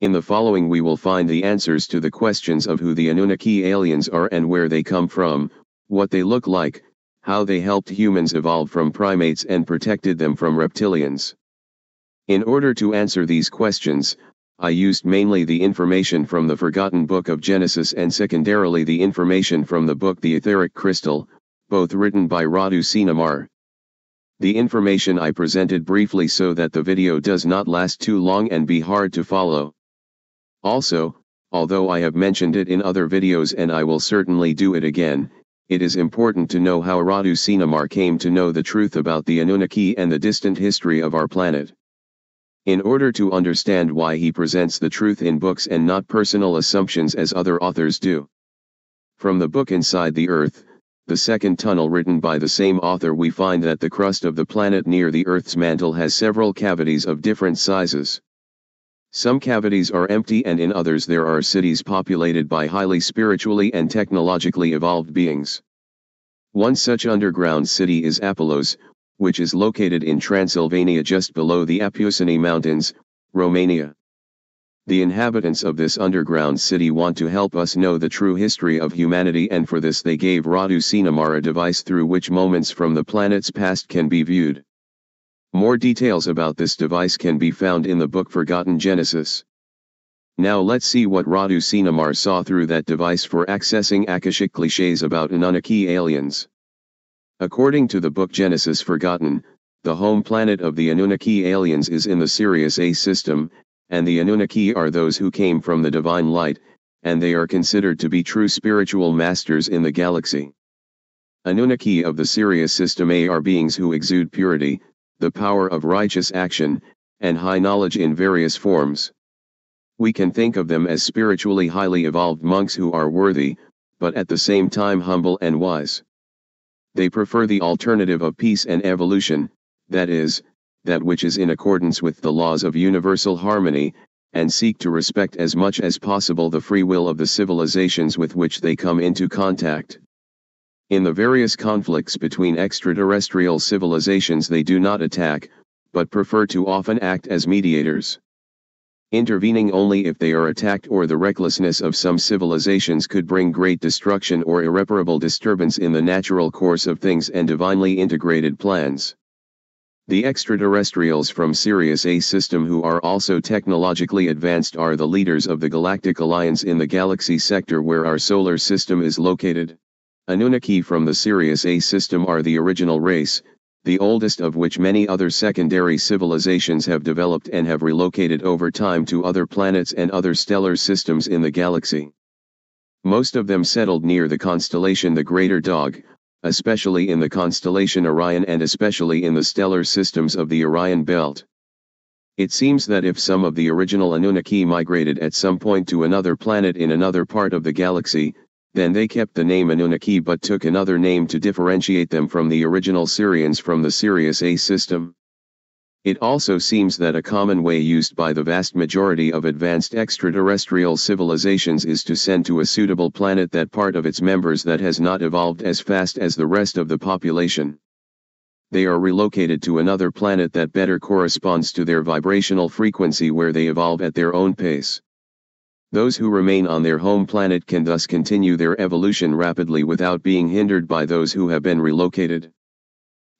In the following we will find the answers to the questions of who the Anunnaki aliens are and where they come from, what they look like, how they helped humans evolve from primates and protected them from reptilians. In order to answer these questions, I used mainly the information from the Forgotten Book of Genesis and secondarily the information from the book The Etheric Crystal, both written by Radu Cinamar. The information I presented briefly so that the video does not last too long and be hard to follow. Also, although I have mentioned it in other videos and I will certainly do it again, it is important to know how Radu Cinamar came to know the truth about the Anunnaki and the distant history of our planet. In order to understand why he presents the truth in books and not personal assumptions as other authors do. From the book Inside the Earth, the second tunnel written by the same author we find that the crust of the planet near the Earth's mantle has several cavities of different sizes. Some cavities are empty and in others there are cities populated by highly spiritually and technologically evolved beings. One such underground city is Apulos, which is located in Transylvania just below the Apuseni Mountains, Romania. The inhabitants of this underground city want to help us know the true history of humanity and for this they gave Radu Cinamar a device through which moments from the planet's past can be viewed. More details about this device can be found in the book Forgotten Genesis. Now let's see what Radu Cinamar saw through that device for accessing Akashic cliches about Anunnaki aliens. According to the book Genesis Forgotten, the home planet of the Anunnaki aliens is in the Sirius A system, and the Anunnaki are those who came from the divine light, and they are considered to be true spiritual masters in the galaxy. Anunnaki of the Sirius system A are beings who exude purity, the power of righteous action, and high knowledge in various forms. We can think of them as spiritually highly evolved monks who are worthy, but at the same time humble and wise. They prefer the alternative of peace and evolution, that is, that which is in accordance with the laws of universal harmony, and seek to respect as much as possible the free will of the civilizations with which they come into contact. In the various conflicts between extraterrestrial civilizations they do not attack, but prefer to often act as mediators. Intervening only if they are attacked or the recklessness of some civilizations could bring great destruction or irreparable disturbance in the natural course of things and divinely integrated plans. The extraterrestrials from Sirius A system who are also technologically advanced are the leaders of the Galactic Alliance in the galaxy sector where our solar system is located. Anunnaki from the Sirius A system are the original race, the oldest of which many other secondary civilizations have developed and have relocated over time to other planets and other stellar systems in the galaxy. Most of them settled near the constellation the Greater Dog, especially in the constellation Orion and especially in the stellar systems of the Orion Belt. It seems that if some of the original Anunnaki migrated at some point to another planet in another part of the galaxy, then they kept the name Anunnaki but took another name to differentiate them from the original Sirians from the Sirius A system. It also seems that a common way used by the vast majority of advanced extraterrestrial civilizations is to send to a suitable planet that part of its members that has not evolved as fast as the rest of the population. They are relocated to another planet that better corresponds to their vibrational frequency where they evolve at their own pace. Those who remain on their home planet can thus continue their evolution rapidly without being hindered by those who have been relocated.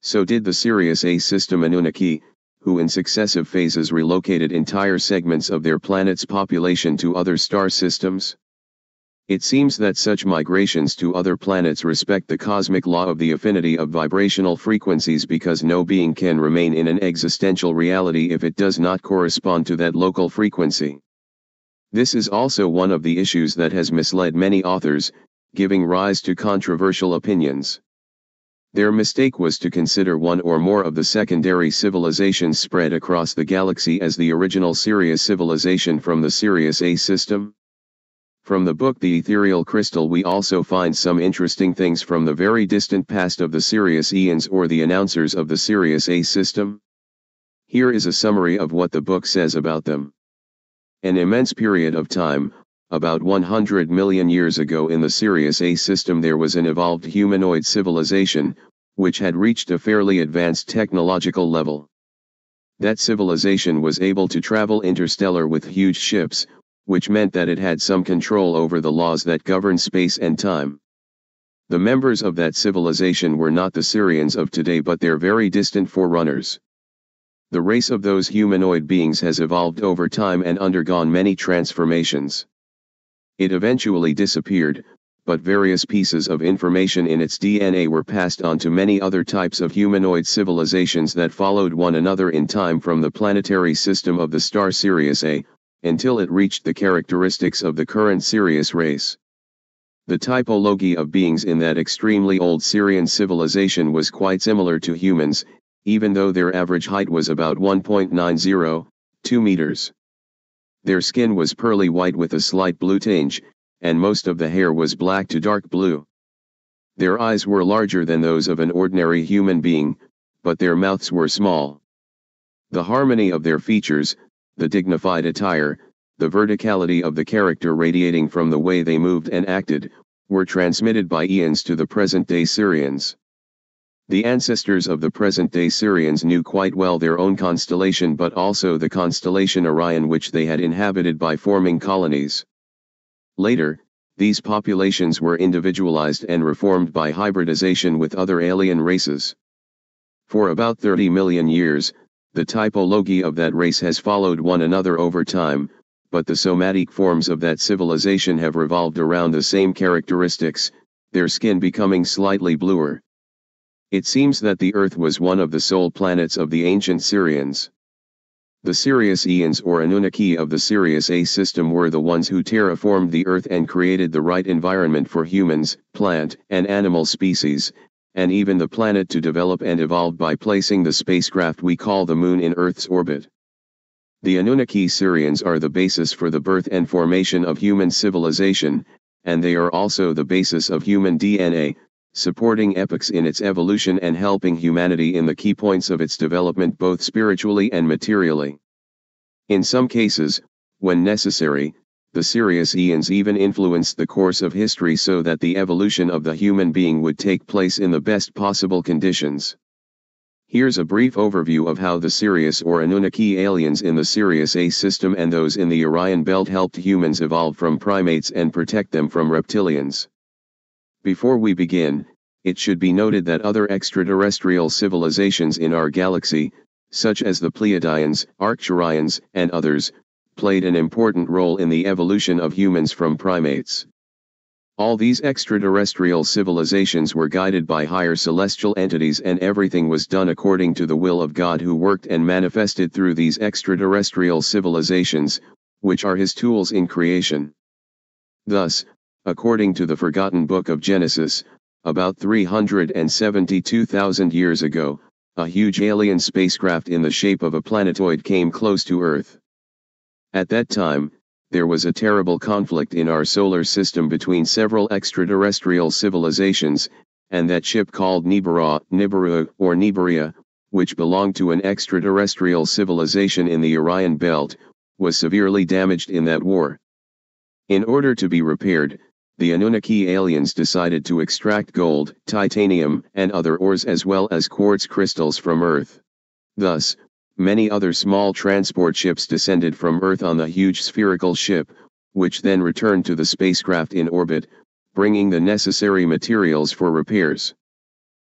So did the Sirius A system Anunnaki, who in successive phases relocated entire segments of their planet's population to other star systems. It seems that such migrations to other planets respect the cosmic law of the affinity of vibrational frequencies because no being can remain in an existential reality if it does not correspond to that local frequency. This is also one of the issues that has misled many authors, giving rise to controversial opinions. Their mistake was to consider one or more of the secondary civilizations spread across the galaxy as the original Sirius civilization from the Sirius A system. From the book The Ethereal Crystal we also find some interesting things from the very distant past of the Sirius Eons or the announcers of the Sirius A system. Here is a summary of what the book says about them. An immense period of time, about 100 million years ago in the Sirius A system there was an evolved humanoid civilization, which had reached a fairly advanced technological level. That civilization was able to travel interstellar with huge ships, which meant that it had some control over the laws that govern space and time. The members of that civilization were not the Sirians of today but their very distant forerunners. The race of those humanoid beings has evolved over time and undergone many transformations. It eventually disappeared, but various pieces of information in its DNA were passed on to many other types of humanoid civilizations that followed one another in time from the planetary system of the star Sirius A, until it reached the characteristics of the current Sirius race. The typology of beings in that extremely old Sirian civilization was quite similar to humans, even though their average height was about 1.90, 2 meters. Their skin was pearly white with a slight blue tinge, and most of the hair was black to dark blue. Their eyes were larger than those of an ordinary human being, but their mouths were small. The harmony of their features, the dignified attire, the verticality of the character radiating from the way they moved and acted, were transmitted by eons to the present-day Sirians. The ancestors of the present-day Sirians knew quite well their own constellation but also the constellation Orion which they had inhabited by forming colonies. Later, these populations were individualized and reformed by hybridization with other alien races. For about 30 million years, the typology of that race has followed one another over time, but the somatic forms of that civilization have revolved around the same characteristics, their skin becoming slightly bluer. It seems that the Earth was one of the sole planets of the ancient Sirians. The Sirius Eons or Anunnaki of the Sirius A system were the ones who terraformed the Earth and created the right environment for humans, plant, and animal species, and even the planet to develop and evolve by placing the spacecraft we call the Moon in Earth's orbit. The Anunnaki Sirians are the basis for the birth and formation of human civilization, and they are also the basis of human DNA, supporting epochs in its evolution and helping humanity in the key points of its development both spiritually and materially. In some cases, when necessary, the Sirius Eons even influenced the course of history so that the evolution of the human being would take place in the best possible conditions. Here's a brief overview of how the Sirius or Anunnaki aliens in the Sirius A system and those in the Orion Belt helped humans evolve from primates and protect them from reptilians. Before we begin, it should be noted that other extraterrestrial civilizations in our galaxy, such as the Pleiadians, Arcturians, and others, played an important role in the evolution of humans from primates. All these extraterrestrial civilizations were guided by higher celestial entities and everything was done according to the will of God who worked and manifested through these extraterrestrial civilizations, which are his tools in creation. Thus, according to the forgotten book of Genesis, about 372,000 years ago, a huge alien spacecraft in the shape of a planetoid came close to Earth. At that time, there was a terrible conflict in our solar system between several extraterrestrial civilizations, and that ship called Nibiru, Nibiru or Nibiria, which belonged to an extraterrestrial civilization in the Orion Belt, was severely damaged in that war. In order to be repaired, the Anunnaki aliens decided to extract gold, titanium, and other ores as well as quartz crystals from Earth. Thus, Many other small transport ships descended from Earth on the huge spherical ship, which then returned to the spacecraft in orbit, bringing the necessary materials for repairs.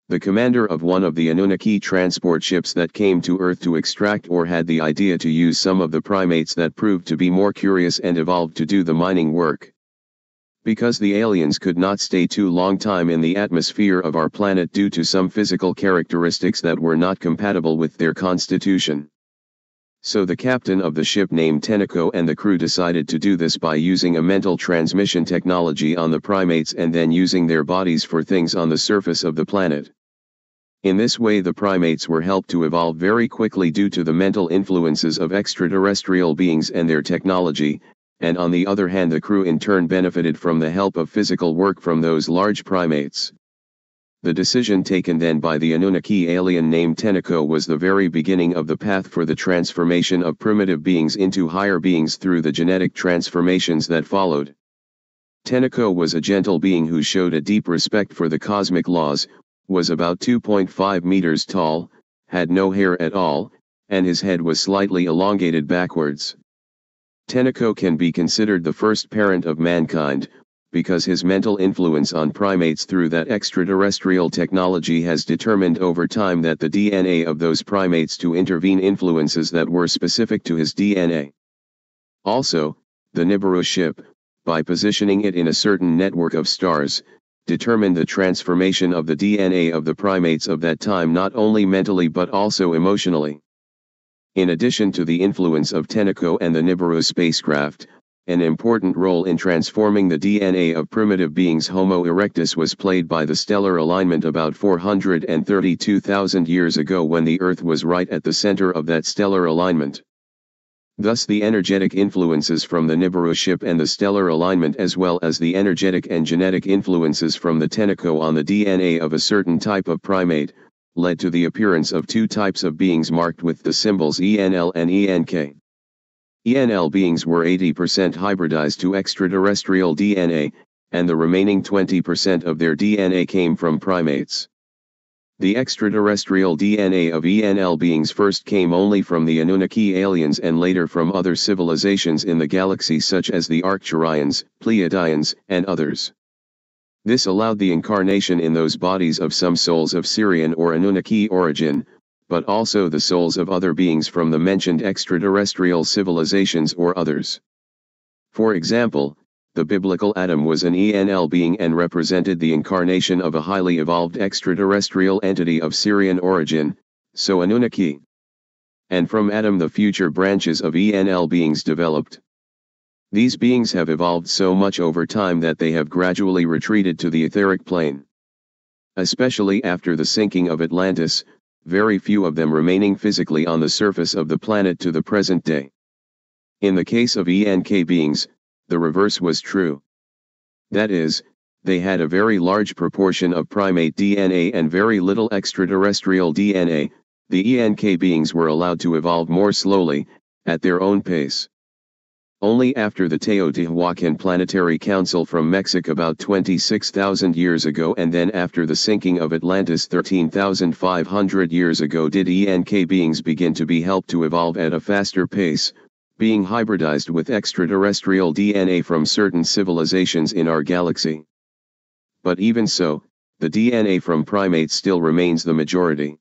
The commander of one of the Anunnaki transport ships that came to Earth to extract or had the idea to use some of the primates that proved to be more curious and evolved to do the mining work. Because the aliens could not stay too long time in the atmosphere of our planet due to some physical characteristics that were not compatible with their constitution. So the captain of the ship named Tenneco and the crew decided to do this by using a mental transmission technology on the primates and then using their bodies for things on the surface of the planet. In this way the primates were helped to evolve very quickly due to the mental influences of extraterrestrial beings and their technology, and on the other hand the crew in turn benefited from the help of physical work from those large primates. The decision taken then by the Anunnaki alien named Tenneco was the very beginning of the path for the transformation of primitive beings into higher beings through the genetic transformations that followed. Tenneco was a gentle being who showed a deep respect for the cosmic laws, was about 2.5 meters tall, had no hair at all, and his head was slightly elongated backwards. Tenneco can be considered the first parent of mankind, because his mental influence on primates through that extraterrestrial technology has determined over time that the DNA of those primates to intervene influences that were specific to his DNA. Also, the Nibiru ship, by positioning it in a certain network of stars, determined the transformation of the DNA of the primates of that time not only mentally but also emotionally. In addition to the influence of Tenneco and the Nibiru spacecraft, an important role in transforming the DNA of primitive beings Homo erectus was played by the stellar alignment about 432,000 years ago when the Earth was right at the center of that stellar alignment. Thus the energetic influences from the Nibiru ship and the stellar alignment as well as the energetic and genetic influences from the Tenneco on the DNA of a certain type of primate, led to the appearance of two types of beings marked with the symbols ENL and ENK. ENL beings were 80% hybridized to extraterrestrial DNA, and the remaining 20% of their DNA came from primates. The extraterrestrial DNA of ENL beings first came only from the Anunnaki aliens and later from other civilizations in the galaxy such as the Arcturians, Pleiadians, and others. This allowed the incarnation in those bodies of some souls of Sirian or Anunnaki origin, but also the souls of other beings from the mentioned extraterrestrial civilizations or others. For example, the biblical Adam was an ENL being and represented the incarnation of a highly evolved extraterrestrial entity of Sirian origin, so Anunnaki. And from Adam the future branches of ENL beings developed. These beings have evolved so much over time that they have gradually retreated to the etheric plane. Especially after the sinking of Atlantis, very few of them remaining physically on the surface of the planet to the present day. In the case of ENK beings, the reverse was true. That is, they had a very large proportion of primate DNA and very little extraterrestrial DNA, the ENK beings were allowed to evolve more slowly, at their own pace. Only after the Teotihuacan Planetary Council from Mexico about 26,000 years ago and then after the sinking of Atlantis 13,500 years ago did ENK beings begin to be helped to evolve at a faster pace, being hybridized with extraterrestrial DNA from certain civilizations in our galaxy. But even so, the DNA from primates still remains the majority.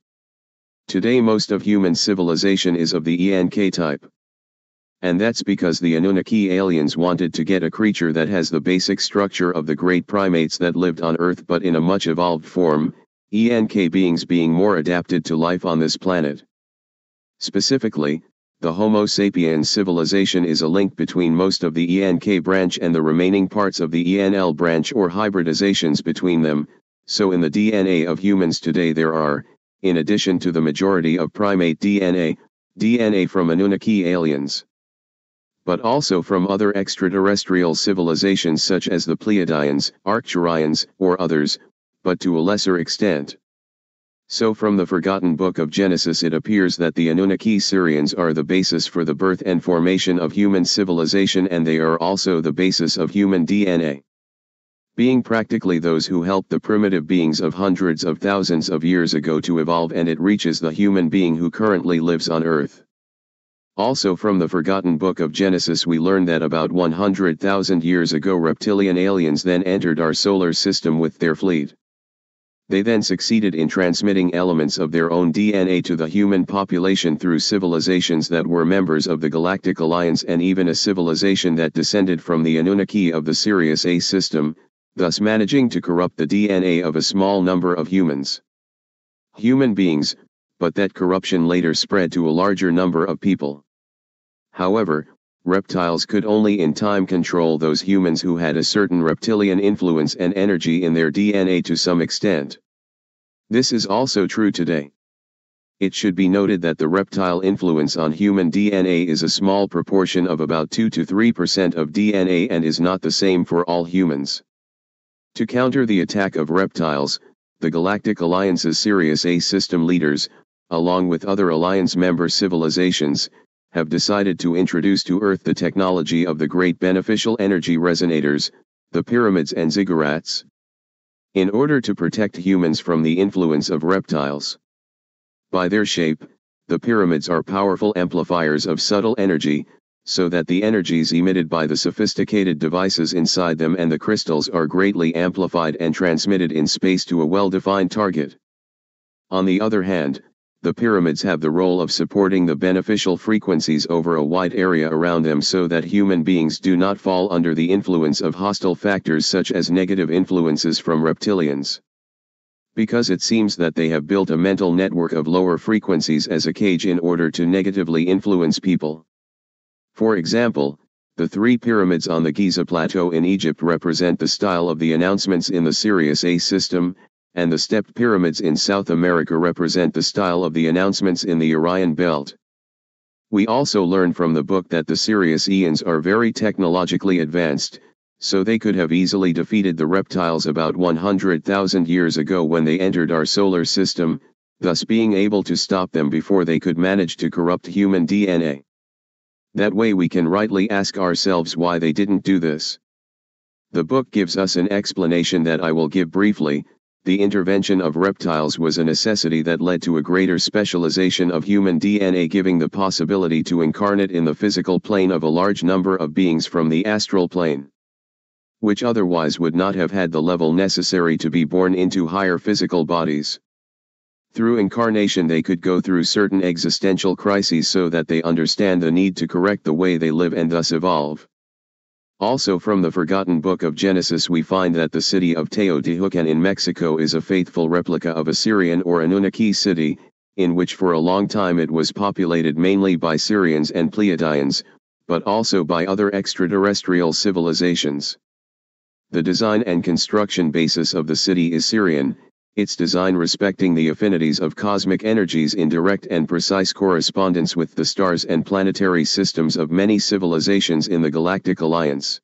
Today most of human civilization is of the ENK type. And that's because the Anunnaki aliens wanted to get a creature that has the basic structure of the great primates that lived on Earth but in a much evolved form, ENK beings being more adapted to life on this planet. Specifically, the Homo sapiens civilization is a link between most of the ENK branch and the remaining parts of the ENL branch or hybridizations between them, so in the DNA of humans today there are, in addition to the majority of primate DNA, DNA from Anunnaki aliens. But also from other extraterrestrial civilizations such as the Pleiadians, Arcturians, or others, but to a lesser extent. So from the forgotten book of Genesis it appears that the Anunnaki Sirians are the basis for the birth and formation of human civilization and they are also the basis of human DNA. Being practically those who helped the primitive beings of hundreds of thousands of years ago to evolve and it reaches the human being who currently lives on Earth. Also from the forgotten book of Genesis we learn that about 100,000 years ago reptilian aliens then entered our solar system with their fleet. They then succeeded in transmitting elements of their own DNA to the human population through civilizations that were members of the Galactic Alliance and even a civilization that descended from the Anunnaki of the Sirius A system, thus managing to corrupt the DNA of a small number of humans. Human beings, but that corruption later spread to a larger number of people. However, reptiles could only in time control those humans who had a certain reptilian influence and energy in their DNA to some extent. This is also true today. It should be noted that the reptile influence on human DNA is a small proportion of about 2 to 3% of DNA and is not the same for all humans. To counter the attack of reptiles, the Galactic Alliance's Sirius A system leaders, along with other Alliance member civilizations, have decided to introduce to Earth the technology of the great beneficial energy resonators, the pyramids and ziggurats. In order to protect humans from the influence of reptiles. By their shape, the pyramids are powerful amplifiers of subtle energy, so that the energies emitted by the sophisticated devices inside them and the crystals are greatly amplified and transmitted in space to a well-defined target. On the other hand, the pyramids have the role of supporting the beneficial frequencies over a wide area around them so that human beings do not fall under the influence of hostile factors such as negative influences from reptilians. Because it seems that they have built a mental network of lower frequencies as a cage in order to negatively influence people. For example, the three pyramids on the Giza Plateau in Egypt represent the style of the announcements in the Sirius A system, and the stepped pyramids in South America represent the style of the announcements in the Orion Belt. We also learn from the book that the Sirius Aeons are very technologically advanced, so they could have easily defeated the reptiles about 100,000 years ago when they entered our solar system, thus being able to stop them before they could manage to corrupt human DNA. That way we can rightly ask ourselves why they didn't do this. The book gives us an explanation that I will give briefly, the intervention of reptiles was a necessity that led to a greater specialization of human DNA giving the possibility to incarnate in the physical plane of a large number of beings from the astral plane. Which otherwise would not have had the level necessary to be born into higher physical bodies. Through incarnation they could go through certain existential crises so that they understand the need to correct the way they live and thus evolve. Also from the forgotten book of Genesis we find that the city of Teotihuacan in Mexico is a faithful replica of a Sirian or Anunnaki city, in which for a long time it was populated mainly by Sirians and Pleiadians, but also by other extraterrestrial civilizations. The design and construction basis of the city is Sirian, its design respecting the affinities of cosmic energies in direct and precise correspondence with the stars and planetary systems of many civilizations in the Galactic Alliance.